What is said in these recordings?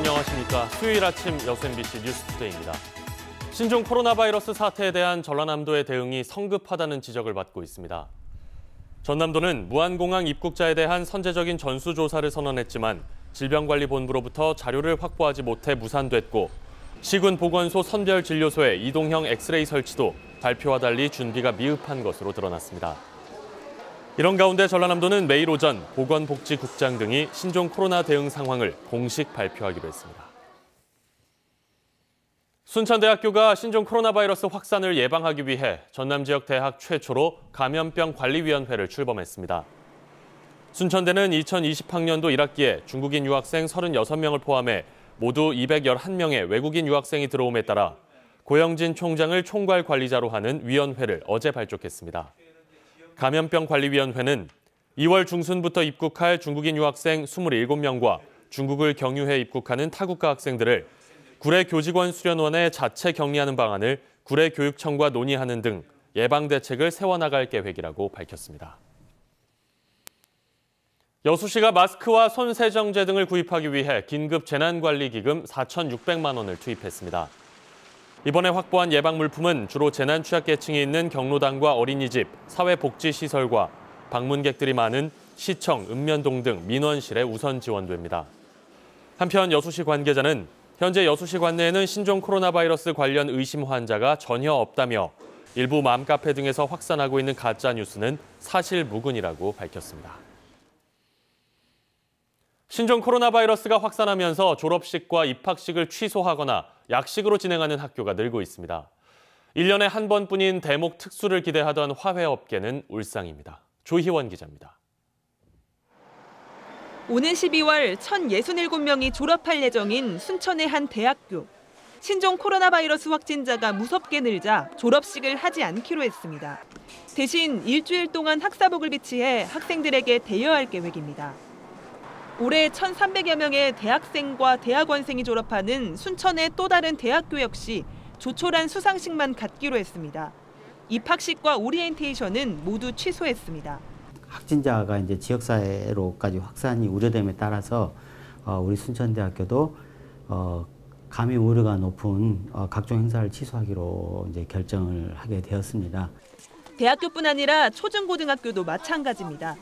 안녕하십니까. 수요일 아침 여수 MBC 뉴스투데이입니다. 신종 코로나 바이러스 사태에 대한 전라남도의 대응이 성급하다는 지적을 받고 있습니다. 전남도는 무안공항 입국자에 대한 선제적인 전수조사를 선언했지만 질병관리본부로부터 자료를 확보하지 못해 무산됐고 시군 보건소 선별진료소의 이동형 엑스레이 설치도 발표와 달리 준비가 미흡한 것으로 드러났습니다. 이런 가운데 전라남도는 매일 오전 보건복지국장 등이 신종 코로나 대응 상황을 공식 발표하기로 했습니다. 순천대학교가 신종 코로나 바이러스 확산을 예방하기 위해 전남 지역 대학 최초로 감염병 관리위원회를 출범했습니다. 순천대는 2020학년도 1학기에 중국인 유학생 36명을 포함해 모두 211명의 외국인 유학생이 들어옴에 따라 고영진 총장을 총괄 관리자로 하는 위원회를 어제 발족했습니다. 감염병관리위원회는 2월 중순부터 입국할 중국인 유학생 27명과 중국을 경유해 입국하는 타국가 학생들을 구례 교직원 수련원에 자체 격리하는 방안을 구례 교육청과 논의하는 등 예방 대책을 세워나갈 계획이라고 밝혔습니다. 여수시가 마스크와 손 세정제 등을 구입하기 위해 긴급 재난관리기금 4,600만 원을 투입했습니다. 이번에 확보한 예방 물품은 주로 재난 취약계층이 있는 경로당과 어린이집, 사회복지시설과 방문객들이 많은 시청, 읍면동 등 민원실에 우선 지원됩니다. 한편 여수시 관계자는 현재 여수시 관내에는 신종 코로나 바이러스 관련 의심 환자가 전혀 없다며 일부 맘카페 등에서 확산하고 있는 가짜 뉴스는 사실 무근이라고 밝혔습니다. 신종 코로나 바이러스가 확산하면서 졸업식과 입학식을 취소하거나 약식으로 진행하는 학교가 늘고 있습니다. 1년에 한 번뿐인 대목 특수를 기대하던 화훼업계는 울상입니다. 조희원 기자입니다. 오는 12월 1,067명이 졸업할 예정인 순천의 한 대학교. 신종 코로나 바이러스 확진자가 무섭게 늘자 졸업식을 하지 않기로 했습니다. 대신 일주일 동안 학사복을 비치해 학생들에게 대여할 계획입니다. 올해 1,300여 명의 대학생과 대학원생이 졸업하는 순천의 또 다른 대학교 역시 조촐한 수상식만 갖기로 했습니다. 입학식과 오리엔테이션은 모두 취소했습니다. 확진자가 이제 지역사회로까지 확산이 우려됨에 따라서 어, 우리 순천대학교도 어, 감염 우려가 높은 어, 각종 행사를 취소하기로 이제 결정을 하게 되었습니다. 대학교뿐 아니라 초중고등학교도 마찬가지입니다.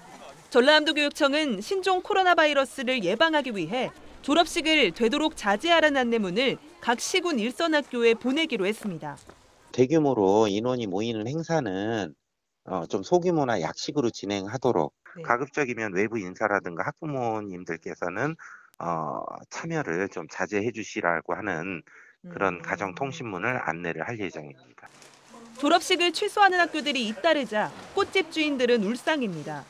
전라남도 교육청은 신종 코로나 바이러스를 예방하기 위해 졸업식을 되도록 자제하라는 안내문을 각 시군 일선 학교에 보내기로 했습니다. 대규모로 인원이 모이는 행사는 어, 좀 소규모나 약식으로 진행하도록 네. 가급적이면 외부 인사라든가 학부모님들께서는 어, 참여를 좀 자제해 주시라고 하는 그런 음. 가정 통신문을 안내를 할 예정입니다. 졸업식을 취소하는 학교들이 잇따르자 꽃집 주인들은 울상입니다.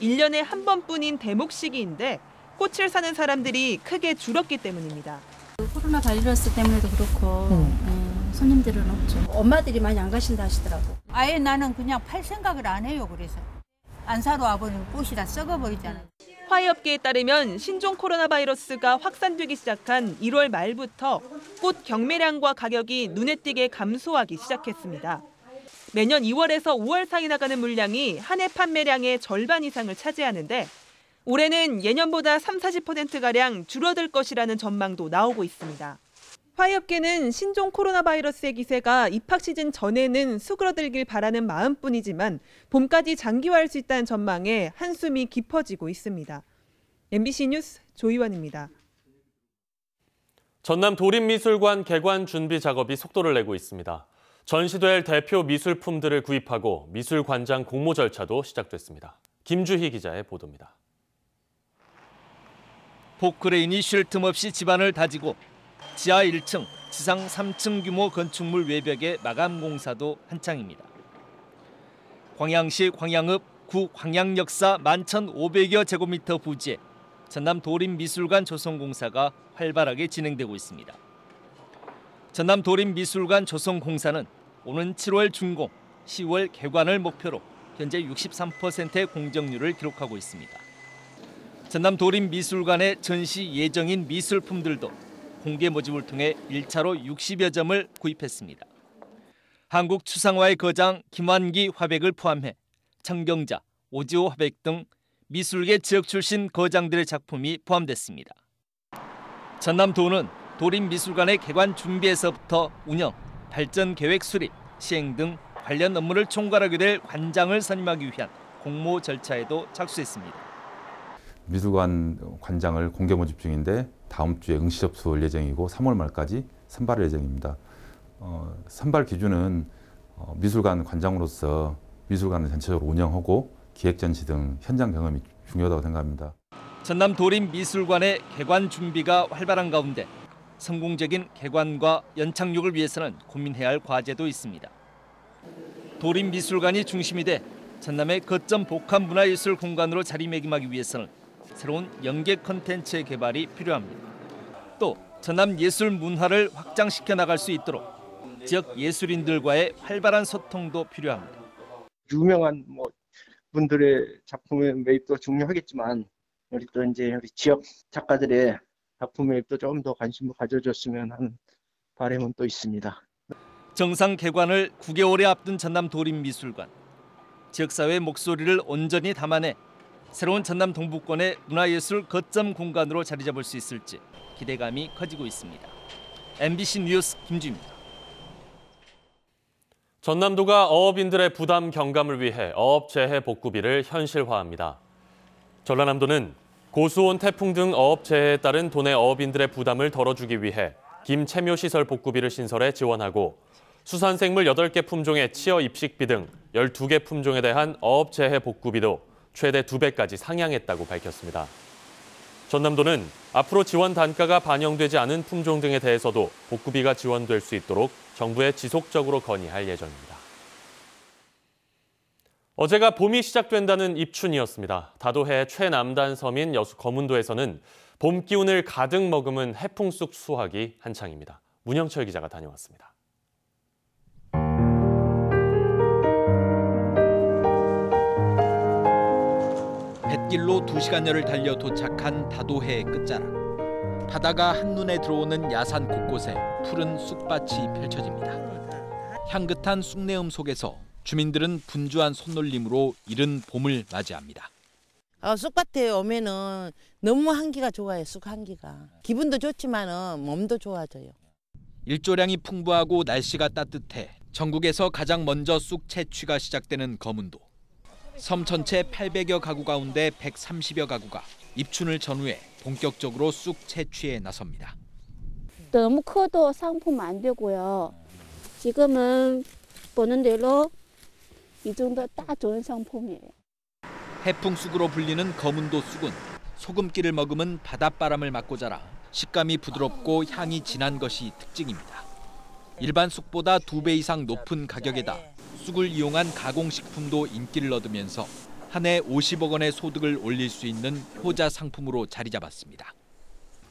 1년에 한 번뿐인 대목 시기인데 꽃을 사는 사람들이 크게 줄었기 때문입니다. 코로나 바이러스 때문에도 그렇고 음. 음, 손님들은 없죠. 엄마들이 많이 안 가신다 하시더라고. 아예 나는 그냥 팔 생각을 안 해요. 그래서 안 사러 와버리면 꽃이 다 썩어버리잖아요. 화훼업계에 따르면 신종 코로나 바이러스가 확산되기 시작한 1월 말부터 꽃 경매량과 가격이 눈에 띄게 감소하기 시작했습니다. 매년 2월에서 5월 사이 나가는 물량이 한 해 판매량의 절반 이상을 차지하는데 올해는 예년보다 3, 40%가량 줄어들 것이라는 전망도 나오고 있습니다. 화해업계는 신종 코로나 바이러스의 기세가 입학 시즌 전에는 수그러들길 바라는 마음뿐이지만 봄까지 장기화할 수 있다는 전망에 한숨이 깊어지고 있습니다. MBC 뉴스 조희원입니다. 전남 도림미술관 개관 준비 작업이 속도를 내고 있습니다. 전시될 대표 미술품들을 구입하고 미술관장 공모 절차도 시작됐습니다. 김주희 기자의 보도입니다. 포크레인이 쉴 틈 없이 집안을 다지고 지하 1층, 지상 3층 규모 건축물 외벽의 마감 공사도 한창입니다. 광양시 광양읍 구 광양역사 11,500여 제곱미터 부지에 전남 도림미술관 조성공사가 활발하게 진행되고 있습니다. 전남 도림미술관 조성공사는 오는 7월 준공, 10월 개관을 목표로 현재 63%의 공정률을 기록하고 있습니다. 전남 도림미술관의 전시 예정인 미술품들도 공개 모집을 통해 1차로 60여 점을 구입했습니다. 한국 추상화의 거장 김환기 화백을 포함해 청경자, 오지호 화백 등 미술계 지역 출신 거장들의 작품이 포함됐습니다. 전남도는 도림미술관의 개관 준비에서부터 운영, 발전 계획 수립, 시행 등 관련 업무를 총괄하게 될 관장을 선임하기 위한 공모 절차에도 착수했습니다. 미술관 관장을 공개 모집 중인데 다음 주에 응시 접수할 예정이고 3월 말까지 선발 예정입니다. 어, 선발 기준은 어, 미술관 관장으로서 미술관을 전체적으로 운영하고 기획 전시 등 현장 경험이 중요하다고 생각합니다. 전남 도림 미술관의 개관 준비가 활발한 가운데 성공적인 개관과 연착륙을 위해서는 고민해야 할 과제도 있습니다. 도림 미술관이 중심이 돼 전남의 거점 복합 문화예술 공간으로 자리매김하기 위해서는 새로운 연계 컨텐츠의 개발이 필요합니다. 또 전남 예술 문화를 확장시켜 나갈 수 있도록 지역 예술인들과의 활발한 소통도 필요합니다. 유명한 뭐 분들의 작품의 매입도 중요하겠지만 우리 또 이제 우리 지역 작가들의 작품 매입도 조금 더 관심을 가져줬으면 하는 바람은 또 있습니다. 정상 개관을 9개월에 앞둔 전남 도림미술관. 지역사회의 목소리를 온전히 담아내 새로운 전남 동북권의 문화예술 거점 공간으로 자리 잡을 수 있을지 기대감이 커지고 있습니다. MBC 뉴스 김주입니다. 전남도가 어업인들의 부담 경감을 위해 어업재해 복구비를 현실화합니다. 전라남도는 고수온 태풍 등 어업재해에 따른 도내 어업인들의 부담을 덜어주기 위해 김채묘 시설 복구비를 신설해 지원하고 수산생물 8개 품종의 치어 입식비 등 12개 품종에 대한 어업재해 복구비도 최대 2배까지 상향했다고 밝혔습니다. 전남도는 앞으로 지원 단가가 반영되지 않은 품종 등에 대해서도 복구비가 지원될 수 있도록 정부에 지속적으로 건의할 예정입니다. 어제가 봄이 시작된다는 입춘이었습니다. 다도해 최남단 섬인 여수 거문도에서는 봄 기운을 가득 머금은 해풍쑥 수확이 한창입니다. 문영철 기자가 다녀왔습니다. 뱃길로 2시간여를 달려 도착한 다도해의 끝자락. 바다가 한눈에 들어오는 야산 곳곳에 푸른 쑥밭이 펼쳐집니다. 향긋한 쑥내음 속에서 주민들은 분주한 손놀림으로 이른 봄을 맞이합니다. 어, 쑥밭에 오면은 너무 한기가 좋아요. 쑥 한기가. 기분도 좋지만은 몸도 좋아져요. 일조량이 풍부하고 날씨가 따뜻해 전국에서 가장 먼저 쑥 채취가 시작되는 거문도. 섬 전체 800여 가구 가운데 130여 가구가 입춘을 전후해 본격적으로 쑥 채취에 나섭니다. 너무 커도 상품 안 되고요. 지금은 보는 대로 이 정도 딱 좋은 상품이에요. 해풍쑥으로 불리는 거문도 쑥은 소금기를 머금은 바닷바람을 맞고 자라 식감이 부드럽고 향이 진한 것이 특징입니다. 일반 쑥보다 두 배 이상 높은 가격에다 쑥을 이용한 가공식품도 인기를 얻으면서 한 해 50억 원의 소득을 올릴 수 있는 효자 상품으로 자리 잡았습니다.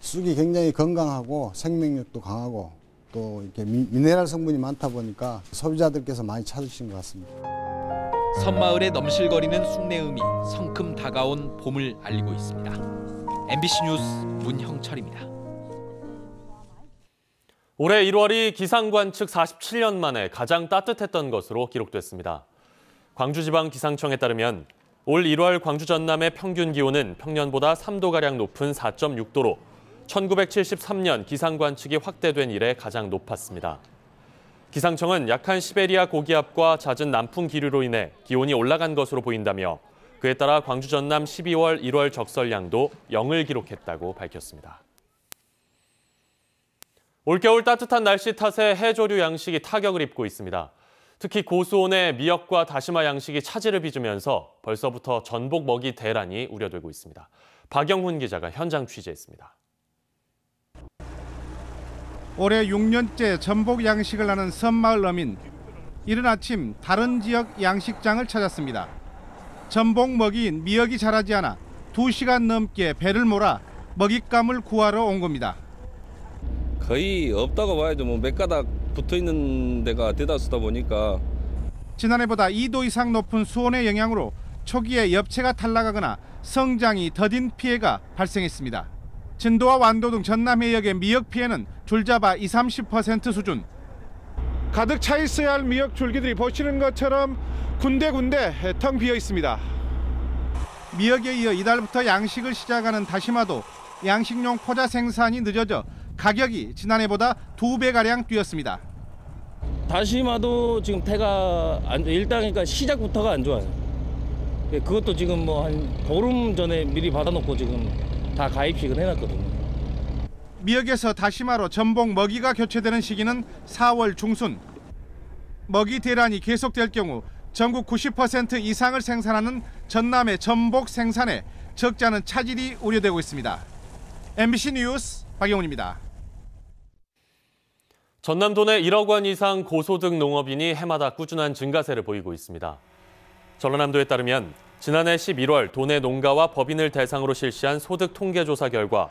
쑥이 굉장히 건강하고 생명력도 강하고 또 이렇게 미, 미네랄 성분이 많다 보니까 소비자들께서 많이 찾으신 것 같습니다. 섬마을에 넘실거리는 쑥내음이 성큼 다가온 봄을 알리고 있습니다. MBC 뉴스 문형철입니다. 올해 1월이 기상관측 47년 만에 가장 따뜻했던 것으로 기록됐습니다. 광주지방기상청에 따르면 올 1월 광주 전남의 평균 기온은 평년보다 3도가량 높은 4.6도로 1973년 기상관측이 확대된 이래 가장 높았습니다. 기상청은 약한 시베리아 고기압과 잦은 남풍 기류로 인해 기온이 올라간 것으로 보인다며 그에 따라 광주 전남 12월 1월 적설량도 0을 기록했다고 밝혔습니다. 올겨울 따뜻한 날씨 탓에 해조류 양식이 타격을 입고 있습니다. 특히 고수온의 미역과 다시마 양식이 차질을 빚으면서 벌써부터 전복 먹이 대란이 우려되고 있습니다. 박영훈 기자가 현장 취재했습니다. 올해 6년째 전복 양식을 하는 섬마을 어민. 이른 아침 다른 지역 양식장을 찾았습니다. 전복 먹이인 미역이 자라지 않아 2시간 넘게 배를 몰아 먹잇감을 구하러 온 겁니다. 거의 없다고 봐야죠. 뭐 몇 가닥 붙어 있는 데가 대다수다 보니까 지난해보다 2도 이상 높은 수온의 영향으로 초기에 엽채가 탈락하거나 성장이 더딘 피해가 발생했습니다. 진도와 완도 등 전남 해역의 미역 피해는 줄잡아 20, 30% 수준. 가득 차 있어야 할 미역 줄기들이 보시는 것처럼 군데군데 텅 비어 있습니다. 미역에 이어 이달부터 양식을 시작하는 다시마도 양식용 포자 생산이 늦어져 가격이 지난해보다 두 배가량 뛰었습니다. 다시마도 지금 태가 안 일단 그러니까 시작부터가 안 좋아요. 그것도 지금 뭐 한 보름 전에 미리 받아놓고 지금 다 가입식을 해놨거든요. 미역에서 다시마로 전복 먹이가 교체되는 시기는 4월 중순. 먹이 대란이 계속될 경우 전국 90% 이상을 생산하는 전남의 전복 생산에 적자는 차질이 우려되고 있습니다. MBC 뉴스 박영훈입니다. 전남도 내 1억 원 이상 고소득 농업인이 해마다 꾸준한 증가세를 보이고 있습니다. 전라남도에 따르면 지난해 11월 도내 농가와 법인을 대상으로 실시한 소득 통계조사 결과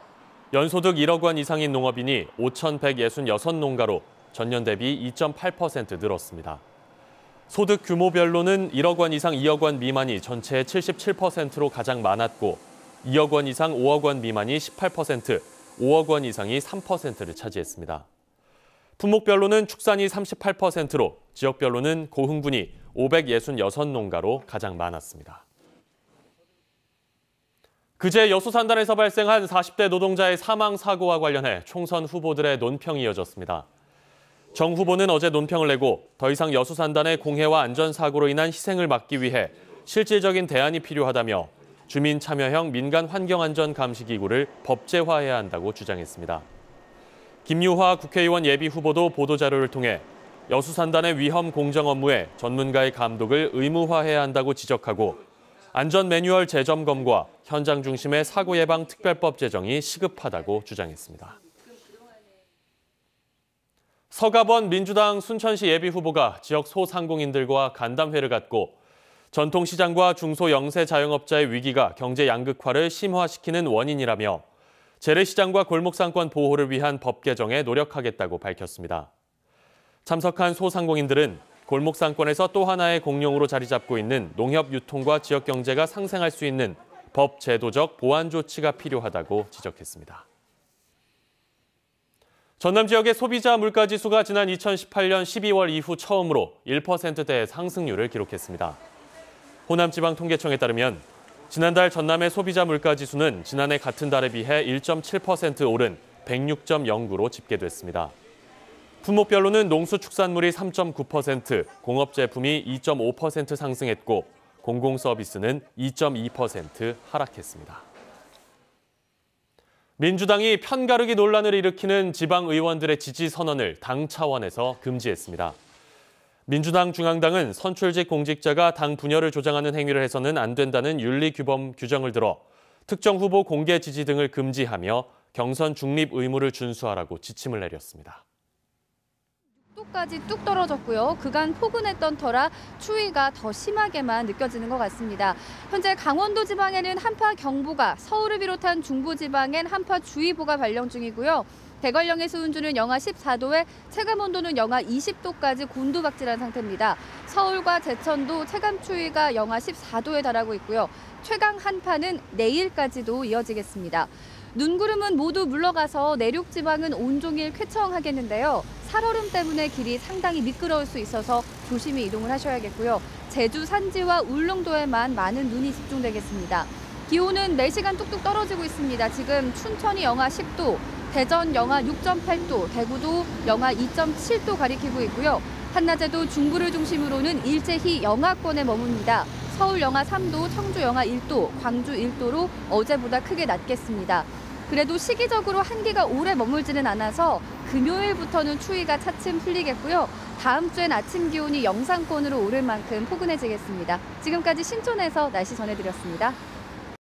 연소득 1억 원 이상인 농업인이 5,166농가로 전년 대비 2.8% 늘었습니다. 소득 규모별로는 1억 원 이상 2억 원 미만이 전체의 77%로 가장 많았고 2억 원 이상 5억 원 미만이 18%, 5억 원 이상이 3%를 차지했습니다. 품목별로는 축산이 38%로 지역별로는 고흥군이 566농가로 가장 많았습니다. 그제 여수 산단에서 발생한 40대 노동자의 사망 사고와 관련해 총선 후보들의 논평이 이어졌습니다. 정 후보는 어제 논평을 내고 더 이상 여수 산단의 공해와 안전사고로 인한 희생을 막기 위해 실질적인 대안이 필요하다며 주민 참여형 민간 환경안전 감시기구를 법제화해야 한다고 주장했습니다. 김유화 국회의원 예비 후보도 보도자료를 통해 여수 산단의 위험 공정 업무에 전문가의 감독을 의무화해야 한다고 지적하고 안전 매뉴얼 재점검과 현장 중심의 사고 예방 특별법 제정이 시급하다고 주장했습니다. 서가번 민주당 순천시 예비 후보가 지역 소상공인들과 간담회를 갖고 전통시장과 중소영세 자영업자의 위기가 경제 양극화를 심화시키는 원인이라며 재래시장과 골목상권 보호를 위한 법 개정에 노력하겠다고 밝혔습니다. 참석한 소상공인들은 골목 상권에서 또 하나의 공룡으로 자리 잡고 있는 농협 유통과 지역 경제가 상생할 수 있는 법 제도적 보완 조치가 필요하다고 지적했습니다. 전남 지역의 소비자 물가 지수가 지난 2018년 12월 이후 처음으로 1%대의 상승률을 기록했습니다. 호남지방통계청에 따르면 지난달 전남의 소비자 물가 지수는 지난해 같은 달에 비해 1.7% 오른 106.09로 집계됐습니다. 품목별로는 농수축산물이 3.9%, 공업제품이 2.5% 상승했고 공공서비스는 2.2% 하락했습니다. 민주당이 편가르기 논란을 일으키는 지방 의원들의 지지 선언을 당 차원에서 금지했습니다. 민주당 중앙당은 선출직 공직자가 당 분열을 조장하는 행위를 해서는 안 된다는 윤리규범 규정을 들어 특정 후보 공개 지지 등을 금지하며 경선 중립 의무를 준수하라고 지침을 내렸습니다. 까지 뚝 떨어졌고요. 그간 포근했던 터라 추위가 더 심하게만 느껴지는 것 같습니다. 현재 강원도 지방에는 한파 경보가, 서울을 비롯한 중부 지방엔 한파 주의보가 발령 중이고요. 대관령의 수은주는 영하 14도에 체감 온도는 영하 20도까지 곤두박질한 상태입니다. 서울과 제천도 체감 추위가 영하 14도에 달하고 있고요. 최강 한파는 내일까지도 이어지겠습니다. 눈구름은 모두 물러가서 내륙 지방은 온종일 쾌청하겠는데요. 살얼음 때문에 길이 상당히 미끄러울 수 있어서 조심히 이동을 하셔야겠고요. 제주 산지와 울릉도에만 많은 눈이 집중되겠습니다. 기온은 4시간 뚝뚝 떨어지고 있습니다. 지금 춘천이 영하 10도, 대전 영하 6.8도, 대구도 영하 2.7도 가리키고 있고요. 한낮에도 중부를 중심으로는 일제히 영하권에 머뭅니다. 서울 영하 3도, 청주 영하 1도, 광주 1도로 어제보다 크게 낮겠습니다. 그래도 시기적으로 한기가 오래 머물지는 않아서 금요일부터는 추위가 차츰 풀리겠고요. 다음 주엔 아침 기온이 영상권으로 오를 만큼 포근해지겠습니다. 지금까지 신촌에서 날씨 전해드렸습니다.